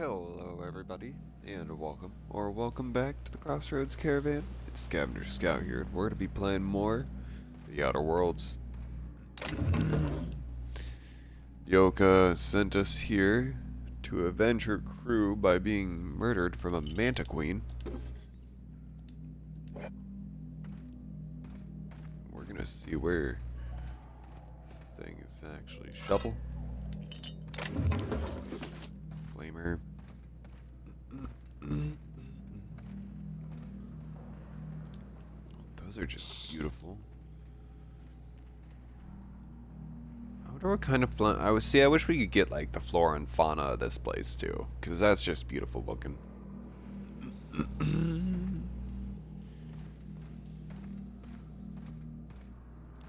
Hello, everybody, and welcome, or welcome back to the Crossroads Caravan. It's Scavenger Scout here, and we're going to be playing more The Outer Worlds. Nyoka sent us here to avenge her crew by being murdered from a Mantiqueen. We're going to see where this thing is actually. Shovel. Flamer. Those are just beautiful. I wonder what kind of fla- I would see. I wish we could get like the flora and fauna of this place too, because that's just beautiful looking.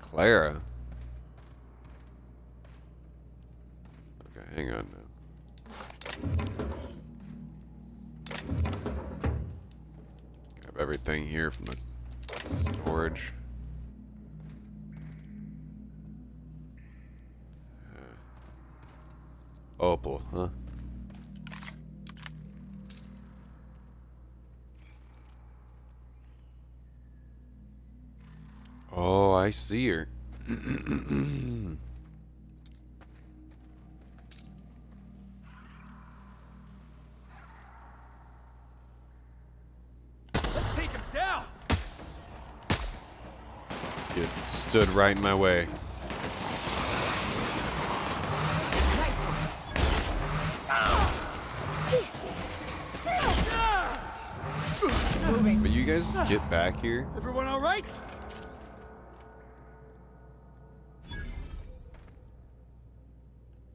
Clara. Okay, hang on now. Everything here from the storage. Uh, Opal, huh? Oh, I see her. stood right in my way. But you guys get back here? Everyone all right?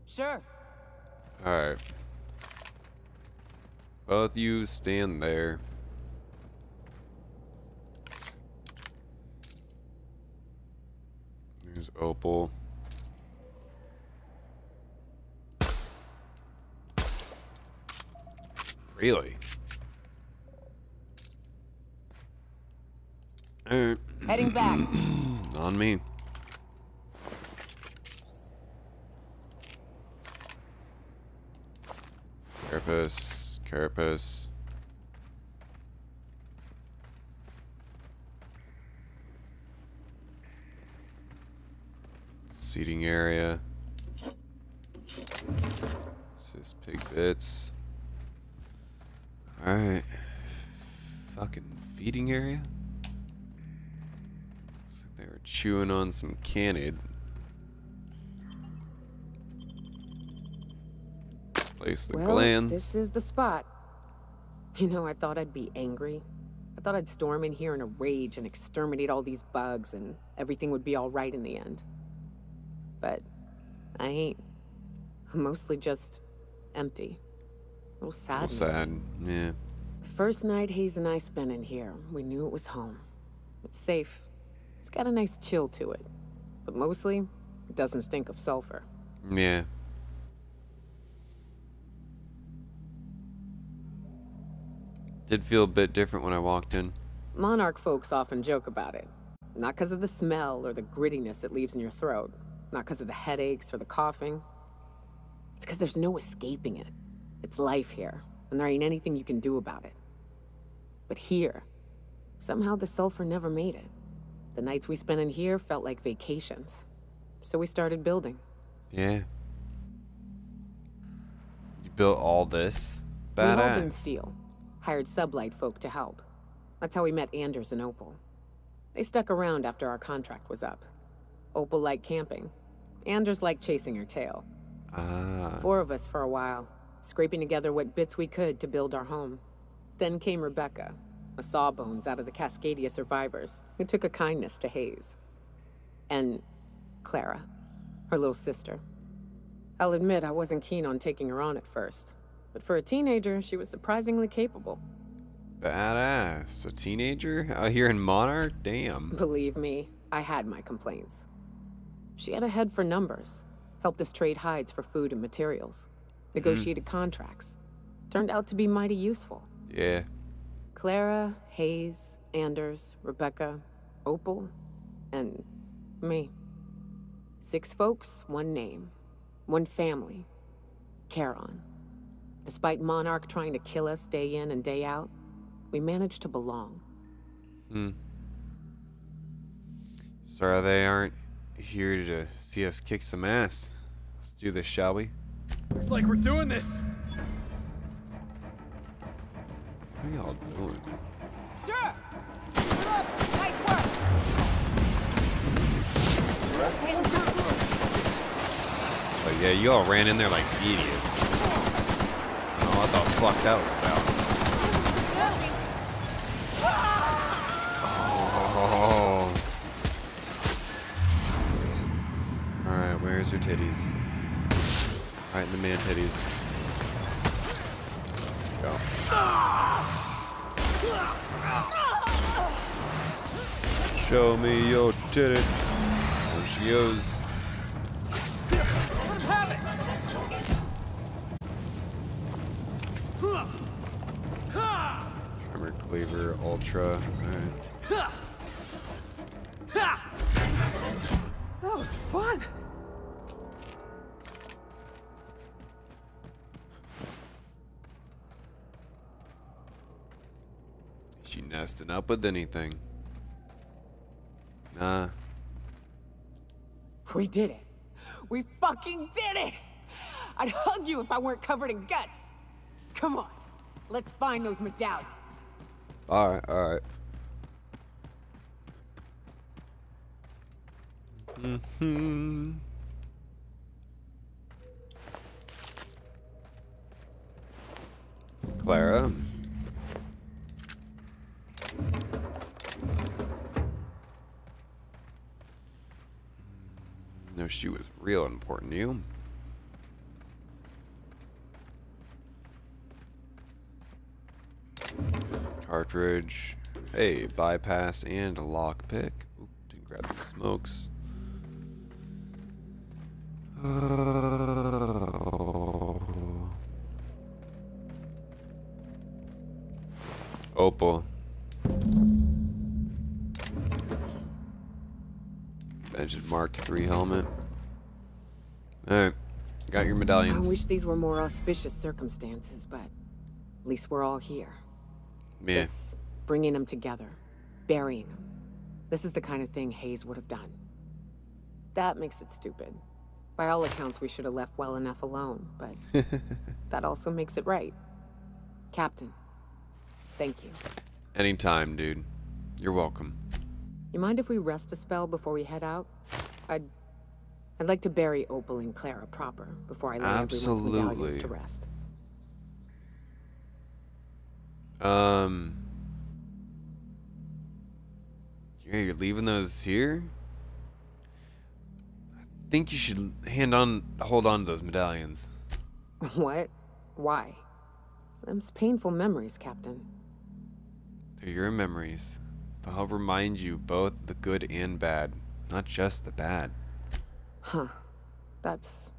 Sure. Alright. Both you stand there. There's Opal. Really? Heading back. On me. Carapace, carapace. Seating area. Sis pig bits. Alright. Fucking feeding area? Looks like they were chewing on some canned. Place the well, glands. this is the spot. You know, I thought I'd be angry. I thought I'd storm in here in a rage and exterminate all these bugs and everything would be all right in the end. But I ain't. I'm mostly just empty. A little sad. A Little sad. Yeah. The first night Hayes and I spent in here, we knew it was home. It's safe. It's got a nice chill to it. But mostly, it doesn't stink of sulfur. Yeah. Did feel a bit different when I walked in. Monarch folks often joke about it. Not because of the smell or the grittiness it leaves in your throat. Not because of the headaches or the coughing. It's because there's no escaping it. It's life here, and there ain't anything you can do about it. But here, somehow the sulfur never made it. The nights we spent in here felt like vacations. So we started building. Yeah. You built all this? Badass. We hauled in steel. Hired sublight folk to help. That's how we met Anders and Opal. They stuck around after our contract was up. Opal liked camping. Anders liked chasing her tail. Ah. Four of us for a while, scraping together what bits we could to build our home. Then came Rebecca, a sawbones out of the Cascadia survivors, who took a kindness to Hayes. And Clara, her little sister. I'll admit I wasn't keen on taking her on at first, but for a teenager, she was surprisingly capable. Badass. A teenager out here in Monarch? Damn. Believe me, I had my complaints. She had a head for numbers, helped us trade hides for food and materials, negotiated contracts. Turned out to be mighty useful. Yeah. Clara, Hayes, Anders, Rebecca, Opal, and me. Six folks, one name, one family. Charon. Despite Monarch trying to kill us day in and day out, we managed to belong. Hmm. Sorry they aren't here to see us kick some ass. Let's do this, shall we? Looks like we're doing this. What are y'all doing? Sure. Good up. Nice work. But yeah, you all ran in there like idiots. I don't know what the fuck that was about. Where's your titties? Right in the man titties. Go. Show me your titty. There she goes. Tremor Cleaver Ultra. Alright. She nesting up with anything? Nah. We did it. We fucking did it! I'd hug you if I weren't covered in guts. Come on, let's find those medallions. Alright, alright. Mm-hmm. Clara. No, she was real important to you. Cartridge. Hey, bypass and lockpick. Didn't grab the smokes. Oh. Opal. Vengeance Mark III helmet. Alright. Got your medallions. I wish these were more auspicious circumstances, but at least we're all here. Yeah. This, bringing them together, burying them. This is the kind of thing Hayes would have done. That makes it stupid. By all accounts, we should have left well enough alone, but that also makes it right. Captain, thank you. Anytime, dude. You're welcome. You mind if we rest a spell before we head out? I'd... I'd like to bury Opal and Clara proper before I lay everyone's medallions to rest. Um. Yeah, you're leaving those here? I think you should hand on, hold on to those medallions. What? Why? Them's painful memories, Captain. They're your memories. They'll remind you both the good and bad, not just the bad. Huh. That's...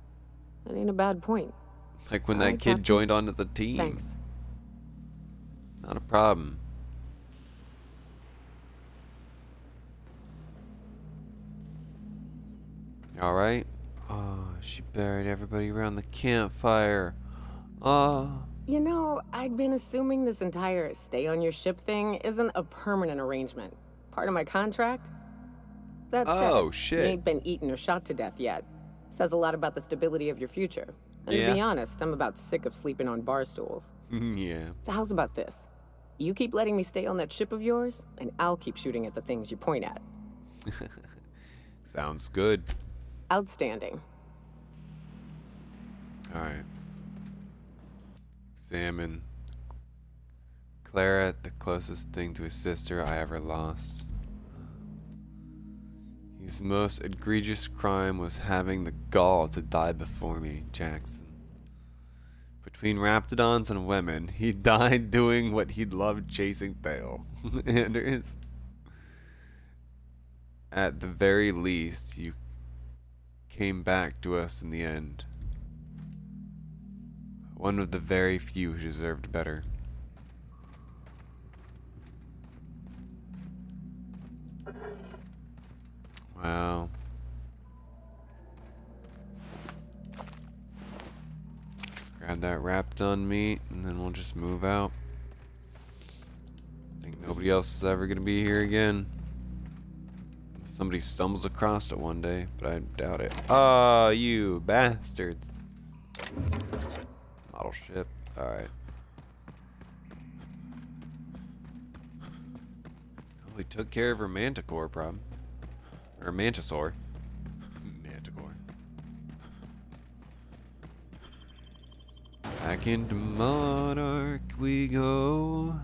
That ain't a bad point. Like when that kid Captain. joined onto the team. Thanks. Not a problem. Alright. Oh, she buried everybody around the campfire. Oh. You know, I'd been assuming this entire stay on your ship thing isn't a permanent arrangement. Part of my contract? That's Oh, you shit. ain't been eaten or shot to death yet. Says a lot about the stability of your future. And Yeah. to be honest, I'm about sick of sleeping on bar stools. Mm-hmm, yeah. So how's about this? You keep letting me stay on that ship of yours, and I'll keep shooting at the things you point at. Sounds good. Outstanding. Alright. Examine. Clara, the closest thing to a sister I ever lost. His most egregious crime was having the gall to die before me, Jackson. Between raptidons and women, he died doing what he loved chasing Thale. Anders. At the very least, you came back to us in the end. One of the very few who deserved better. Wow. Grab that raptidon meat, and then we'll just move out. I Think nobody else is ever gonna be here again. Somebody stumbles across it one day, but I doubt it. Oh, you bastards. Model ship. Alright. He took care of her manticore problem. Or mantisaur. Manticore. Back into Monarch we go.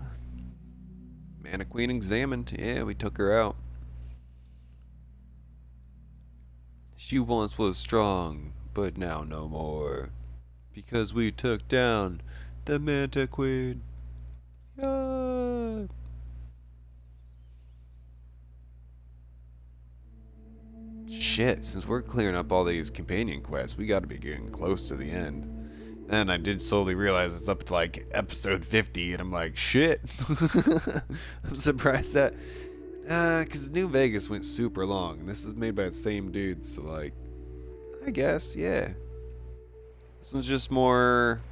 Mantiqueen examined. Yeah, we took her out. She once was strong, but now no more. Because we took down the Mantiqueen. Yeah. Shit, since we're clearing up all these companion quests, we gotta be getting close to the end. And I did slowly realize it's up to like episode 50, and I'm like, shit. I'm surprised that. Uh, cause New Vegas went super long, and this is made by the same dude, so like, I guess, yeah. This one's just more,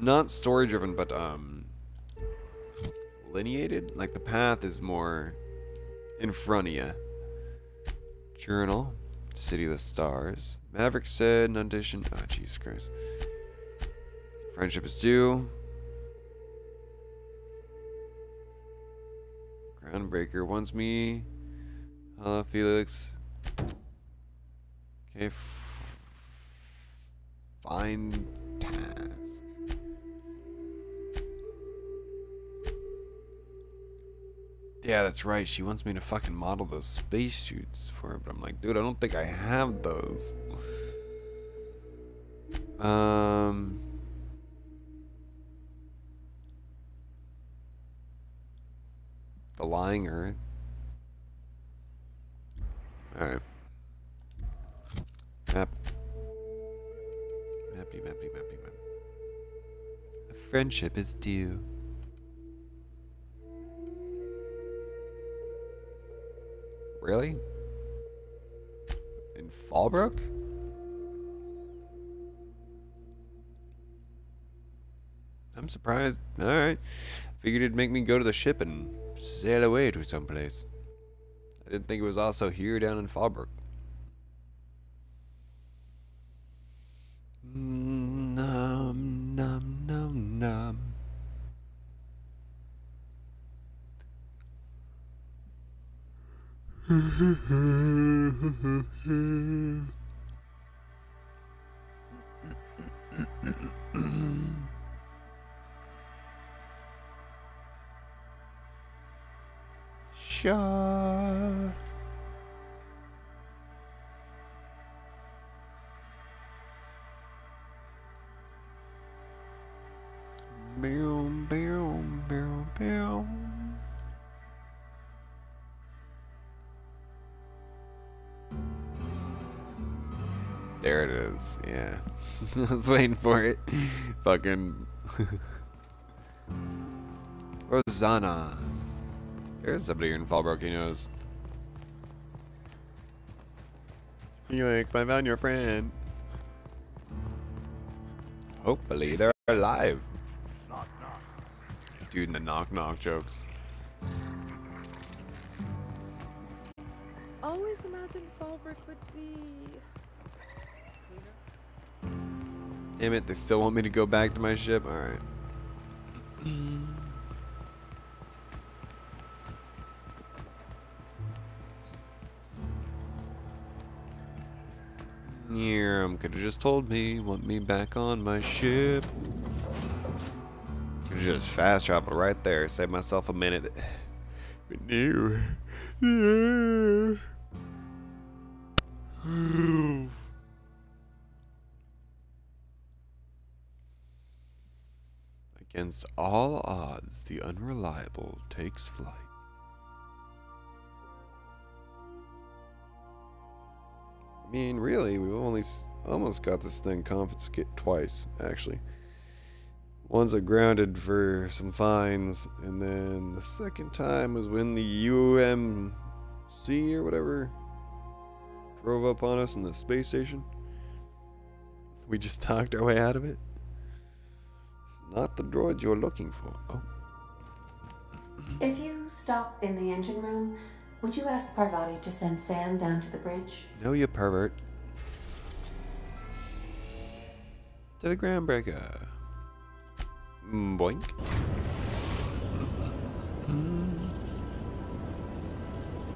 not story driven, but um, lineated. Like the path is more in front of you. Journal, City of the Stars. Maverick said in audition. Oh, Jesus Christ. Friendship is due. Groundbreaker wants me. Hello, Felix. Okay. Task. Yeah, that's right. She wants me to fucking model those space suits for her, but I'm like, dude, I don't think I have those. Um. The Lying Earth. Alright. Friendship is due. Really? In Fallbrook? I'm surprised. Alright. Figured it'd make me go to the ship and sail away to someplace. I didn't think it was also here down in Fallbrook. Um, nom, nom. There it is. Yeah. I was waiting for it. Fucking. Rosanna. There's somebody here in Fallbrook he knows. Felix, I found your friend. Hopefully they're alive. Knock, knock. Dude, and the knock knock jokes. Always imagined Fallbrook would be. Damn it, they still want me to go back to my ship? Alright. Niram um, could have just told me, want me back on my ship. Could just fast traveled right there, save myself a minute. But no. Against all odds, the unreliable takes flight. I mean, really, we've only almost got this thing confiscated twice, actually. One's a grounded for some fines, and then the second time was when the UMC or whatever drove up on us in the space station. We just talked our way out of it. Not the droid you're looking for. Oh, If you stop in the engine room, would you ask Parvati to send Sam down to the bridge? no, you pervert. To the groundbreaker. Mm, Boink.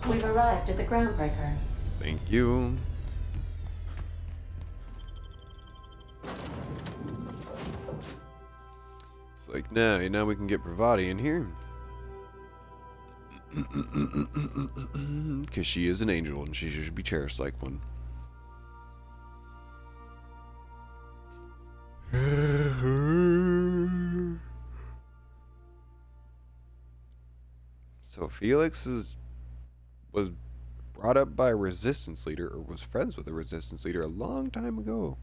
We've arrived at the groundbreaker. Thank you. Like, now, now we can get Pravati in here. Because she is an angel and she should be cherished like one. So Felix is was brought up by a resistance leader or was friends with a resistance leader a long time ago.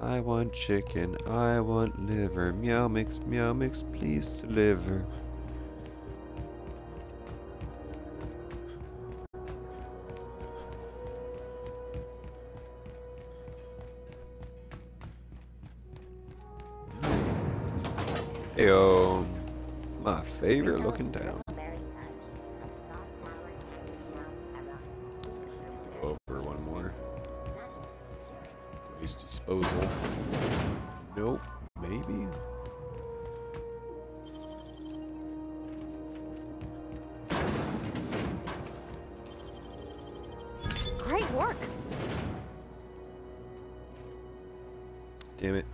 I want chicken, I want liver. Meow mix, meow mix, please deliver. Work. Damn it.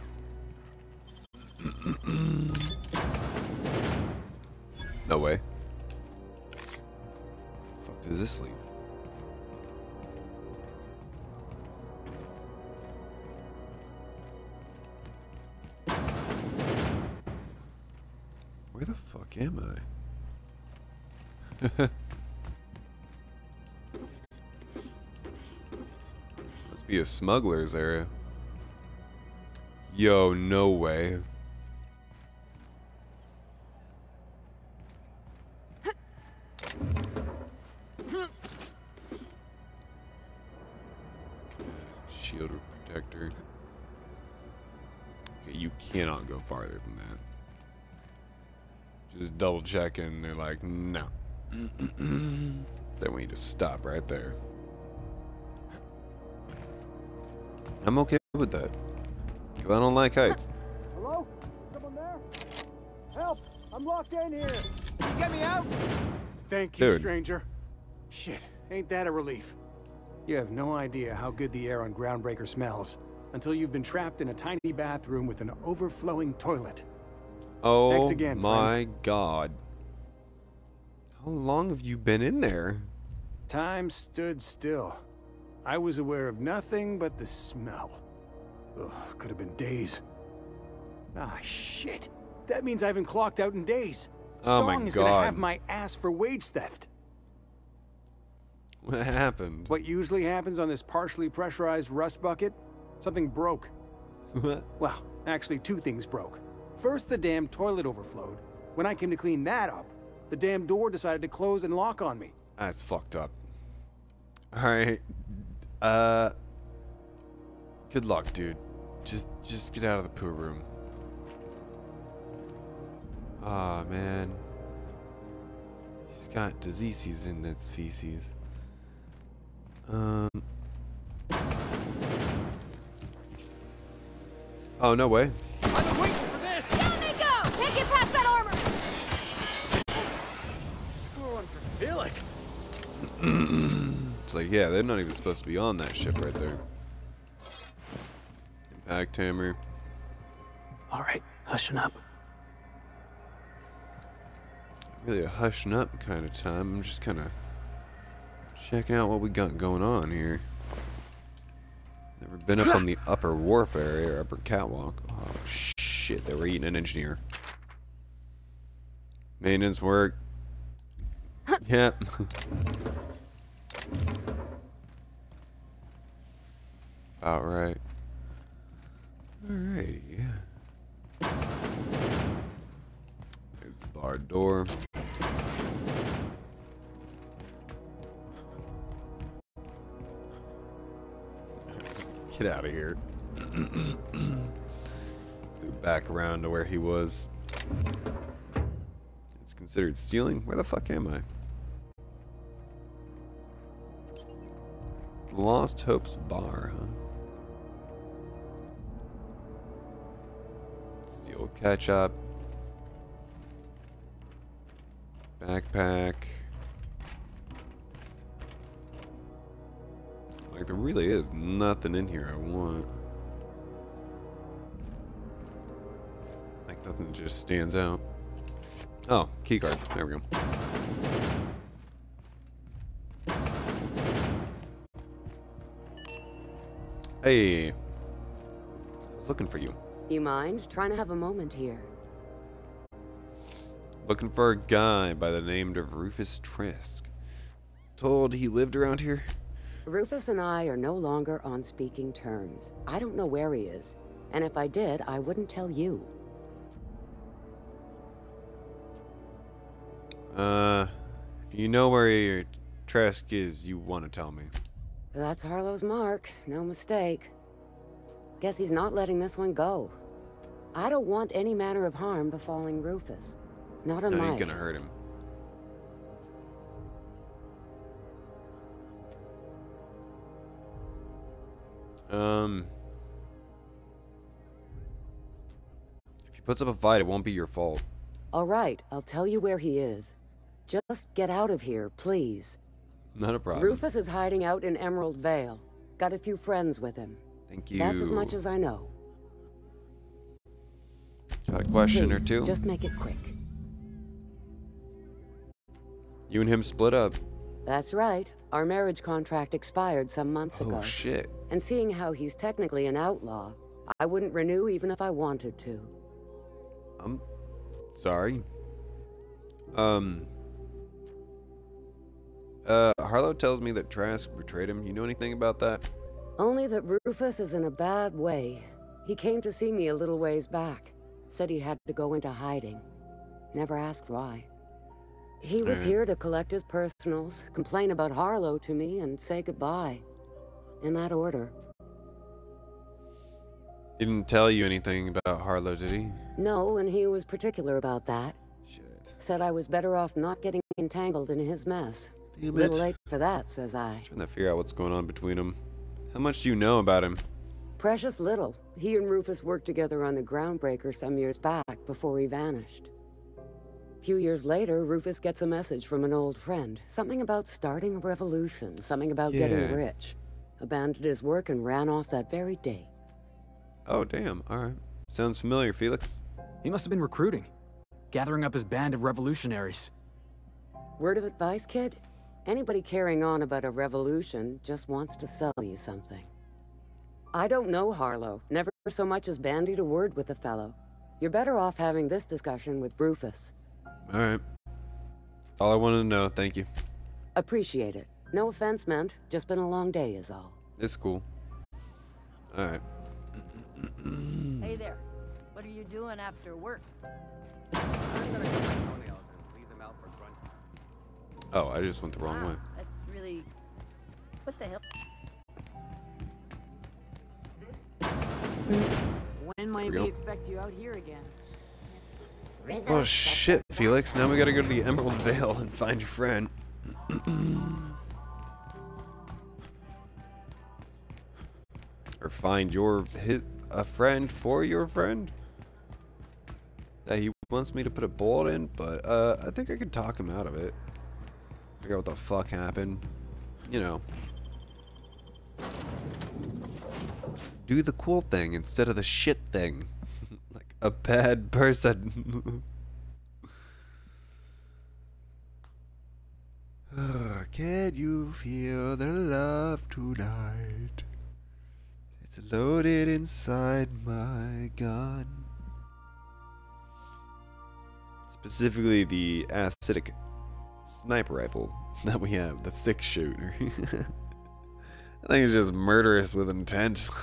no way. Fuck does this lead? Where the fuck am I? be a smuggler's area. Yo, no way. Shield or protector. Okay, you cannot go farther than that. Just double checking, and they're like, no. then we to stop right there. I'm okay with that. Because I don't like heights. Hello? Someone there? Help! I'm locked in here. Can you get me out? Thank you, Dude. stranger. Shit, ain't that a relief? You have no idea how good the air on Groundbreaker smells until you've been trapped in a tiny bathroom with an overflowing toilet. Oh Thanks again, my god. How long have you been in there? Time stood still. I was aware of nothing but the smell. Ugh, could have been days. Ah, shit. That means I haven't clocked out in days. Oh my Song is gonna have my ass for wage theft. What happened? What usually happens on this partially pressurized rust bucket? Something broke. What? Well, actually, two things broke. First, the damn toilet overflowed. When I came to clean that up, the damn door decided to close and lock on me. That's fucked up. Alright. Uh Good luck, dude. Just just get out of the poo room. Ah man. He's got diseases in its feces. Um Oh no way. I've been waiting for this. Down they go! Can't get past that armor! Screwing for Felix. It's like, yeah, they're not even supposed to be on that ship right there. Impact hammer. All right, hushing up. Really a hushing up kind of time. I'm just kind of checking out what we got going on here. Never been up on the upper wharf area or upper catwalk. Oh shit, they were eating an engineer. Maintenance work. yep. About right. Alrighty. There's the barred door. Get out of here. Back around to where he was. It's considered stealing? Where the fuck am I? Lost Hopes Bar, huh? Steal ketchup. Backpack. Like, there really is nothing in here I want. Like, nothing just stands out. Oh, keycard. There we go. Hey. I was looking for you. You mind? Trying to have a moment here. Looking for a guy by the name of Rufus Trask. Told he lived around here? Rufus and I are no longer on speaking terms. I don't know where he is. And if I did, I wouldn't tell you. Uh, if you know where your Trask is, you want to tell me. That's Harlow's mark. No mistake. Guess he's not letting this one go. I don't want any manner of harm befalling Rufus. Not on No, my ain't gonna hurt him. Um, if he puts up a fight, it won't be your fault. All right, I'll tell you where he is. Just get out of here, please. Not a problem. Rufus is hiding out in Emerald Vale. Got a few friends with him. Thank you. That's as much as I know. Got a question or two? Just make it quick. You and him split up. That's right. Our marriage contract expired some months ago. Oh shit. And seeing how he's technically an outlaw, I wouldn't renew even if I wanted to. I'm sorry. Um. Uh, Harlow tells me that Trask betrayed him. You know anything about that? Only that Rufus is in a bad way. He came to see me a little ways back. Said he had to go into hiding. Never asked why. He was Alright. here to collect his personals, complain about Harlow to me, and say goodbye. In that order. Didn't tell you anything about Harlow, did he? No, and he was particular about that. Shit. Said I was better off not getting entangled in his mess. Damn Little it. late for that, says I. Trying to figure out what's going on between them. How much do you know about him? Precious little. He and Rufus worked together on the Groundbreaker some years back before he vanished. A few years later, Rufus gets a message from an old friend. Something about starting a revolution, something about Yeah. getting rich. Abandoned his work and ran off that very day. Oh, damn. All right. Sounds familiar, Felix. He must have been recruiting, gathering up his band of revolutionaries. Word of advice, kid? Anybody carrying on about a revolution just wants to sell you something. I don't know Harlow. Never so much as bandied a word with the fellow. You're better off having this discussion with Rufus. All right. All I wanted to know. Thank you. Appreciate it. No offense meant. Just been a long day is all. It's cool. All right. Hey there. What are you doing after work? Oh, I just went the wrong Wow, way. That's really. What the hell? When might we we expect you out here again? Oh shit, Felix. Now we gotta go to the Emerald Vale and find your friend. or find your his, a friend for your friend. That he wants me to put a bullet in, but uh, I think I could talk him out of it. Figure out what the fuck happened. You know. Do the cool thing instead of the shit thing. like a bad person. Can you feel the love tonight? It's loaded inside my gun. Specifically the acidic sniper rifle that we have, the six shooter. I think it's just murderous with intent.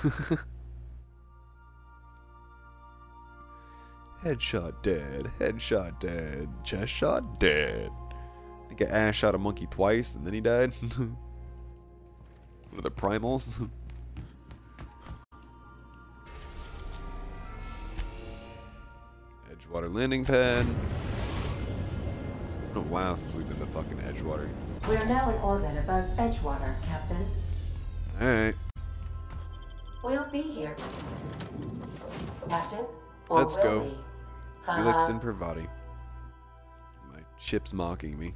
Headshot dead, headshot dead, chest shot dead. I think I ass shot a monkey twice and then he died. One of the primals. Edgewater landing pad. It's been a while since we've been to fucking Edgewater. We are now in orbit above Edgewater, Captain. Alright. We'll be here. Captain? Let's go. we? Felix and Pravati. My ship's mocking me.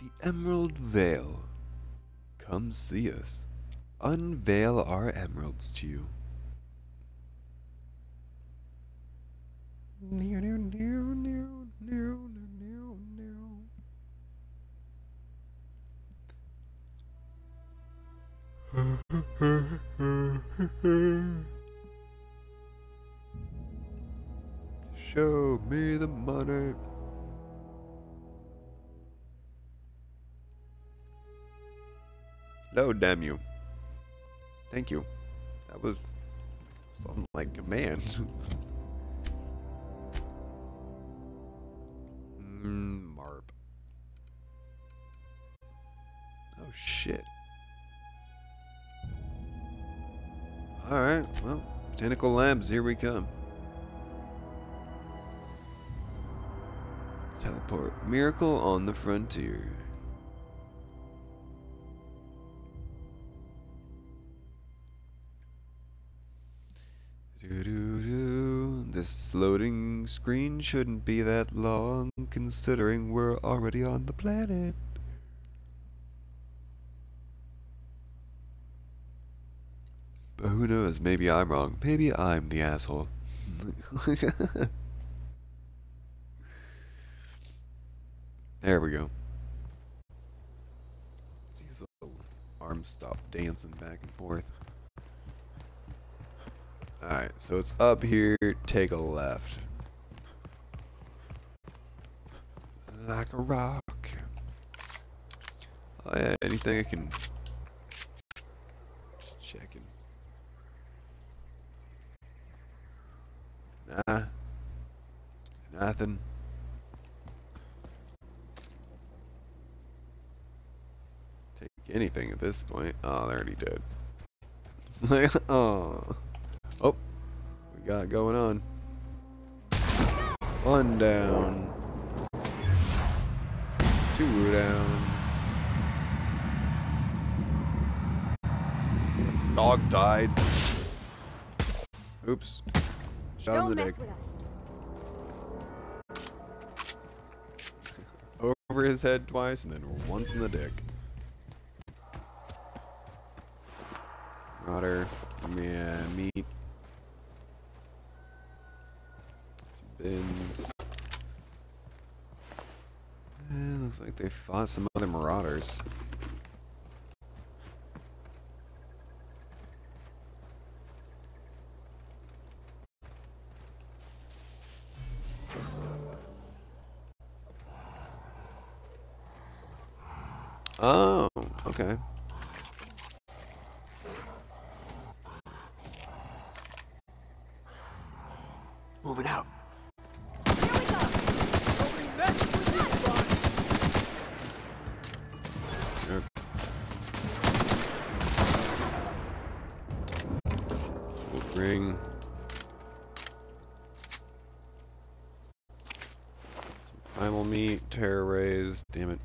The Emerald Veil. Come see us. Unveil our emeralds to you. Near, near, near, near, near, near, near. Show me the money. No, damn you. Thank you. That was something like a man. mm, Marp. Oh shit. Alright, well, Botanical Labs, here we come. Teleport. Miracle on the frontier. This loading screen shouldn't be that long, considering we're already on the planet. But who knows? Maybe I'm wrong. Maybe I'm the asshole. there we go. See his little arms stop dancing back and forth. Alright, so it's up here, take a left. Like a rock. Oh yeah, anything I can... Just checking. Nah. Nothing. Take anything at this point. Oh, they're already dead. oh. Oh. Got going on. One down. Two down. Dog died. Oops. Shot him Don't in the mess dick. with us. Over his head twice and then once in the dick. Otter. Yeah, meat. Some bins. Eh, looks like they fought some other marauders. Oh, okay. Terror rays. Damn it.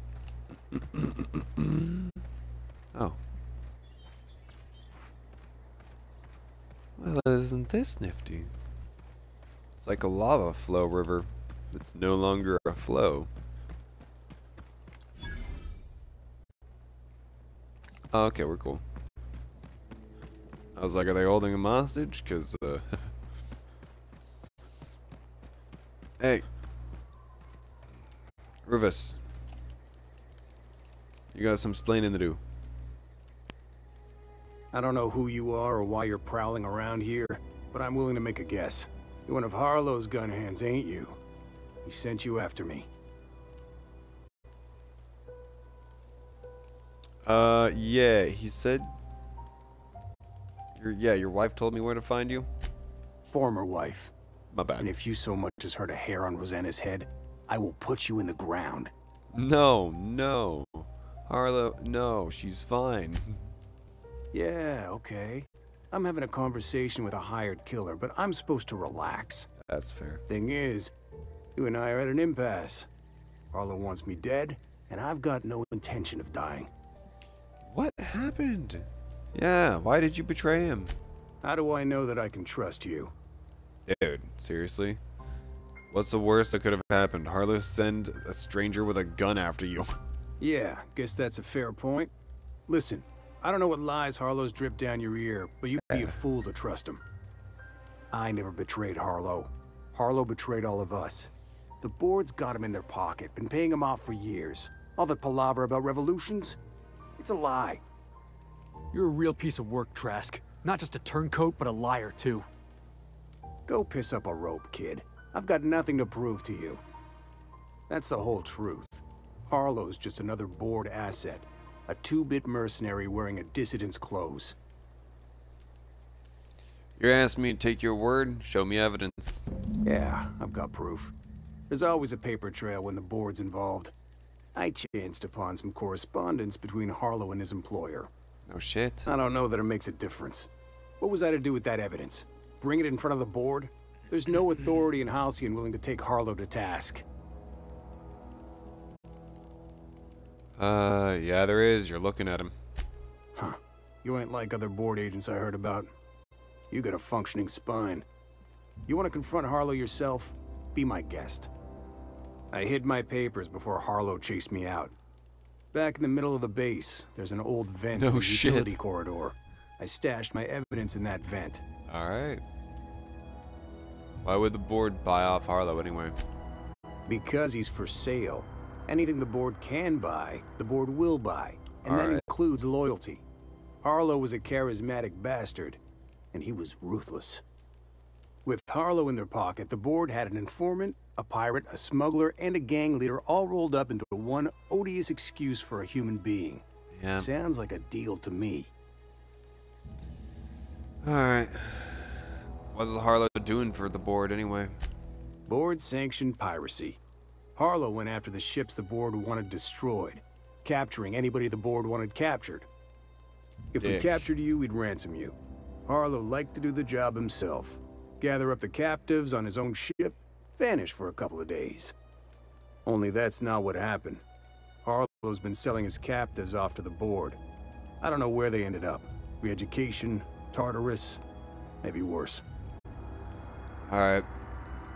oh. Well, isn't this nifty? It's like a lava flow river It's no longer a flow. Okay, we're cool. I was like, are they holding him hostage? Because, Rufus. You got some splaining to do. I don't know who you are or why you're prowling around here, but I'm willing to make a guess. You're one of Harlow's gun hands, ain't you? He sent you after me. Uh, yeah, he said... Your, yeah, your wife told me where to find you? Former wife. My bad. And if you so much as hurt a hair on Rosanna's head, I will put you in the ground. No, no. Harlow, no, she's fine. Yeah, okay. I'm having a conversation with a hired killer, but I'm supposed to relax. That's fair. Thing is, you and I are at an impasse. Harlow wants me dead, and I've got no intention of dying. What happened? Yeah, why did you betray him? How do I know that I can trust you? Dude, seriously? What's the worst that could have happened? Harlow send a stranger with a gun after you. Yeah, guess that's a fair point. Listen, I don't know what lies Harlow's dripped down your ear, but you'd be a fool to trust him. I never betrayed Harlow. Harlow betrayed all of us. The board's got him in their pocket, been paying him off for years. All that palaver about revolutions? It's a lie. You're a real piece of work, Trask. Not just a turncoat, but a liar, too. Go piss up a rope, kid. I've got nothing to prove to you. That's the whole truth. Harlow's just another board asset. A two-bit mercenary wearing a dissident's clothes. You're asking me to take your word? Show me evidence. Yeah, I've got proof. There's always a paper trail when the board's involved. I chanced upon some correspondence between Harlow and his employer. No shit. I don't know that it makes a difference. What was I to do with that evidence? Bring it in front of the board? There's no authority in Halcyon willing to take Harlow to task. Uh, yeah, there is. You're looking at him. Huh. You ain't like other board agents I heard about. You got a functioning spine. You want to confront Harlow yourself? Be my guest. I hid my papers before Harlow chased me out. Back in the middle of the base, there's an old vent No in the shit. utility corridor. I stashed my evidence in that vent. Alright. Why would the board buy off Harlow anyway? Because he's for sale. Anything the board can buy, the board will buy. And that Alright. includes loyalty. Harlow was a charismatic bastard, and he was ruthless. With Harlow in their pocket, the board had an informant, a pirate, a smuggler, and a gang leader all rolled up into one odious excuse for a human being. Yeah. Sounds like a deal to me. Alright. What's Harlow doing for the board anyway? Board sanctioned piracy. Harlow went after the ships the board wanted destroyed, capturing anybody the board wanted captured. If we captured you, we'd ransom you. Harlow liked to do the job himself. Gather up the captives on his own ship, vanish for a couple of days. Only that's not what happened. Harlow's been selling his captives off to the board. I don't know where they ended up. Re-education, Tartarus, maybe worse. Alright.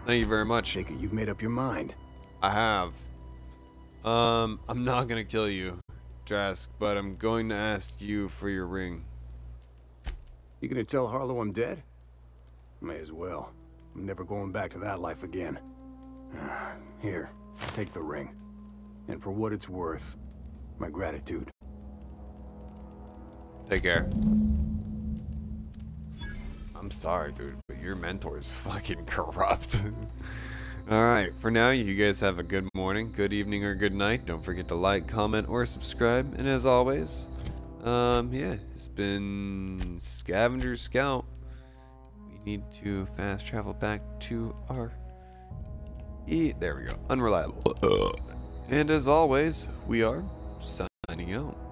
Thank you very much. It you've made up your mind. I have. Um, I'm not gonna kill you, Trask, but I'm going to ask you for your ring. You gonna tell Harlow I'm dead? May as well. I'm never going back to that life again. Here, take the ring. And for what it's worth, my gratitude. Take care. I'm sorry, dude, your mentor is fucking corrupt. Alright, for now, you guys have a good morning, good evening, or good night. Don't forget to like, comment, or subscribe. And as always, um, yeah, it's been Scavenger Scout. We need to fast travel back to our... E there we go, unreliable. And as always, we are signing out.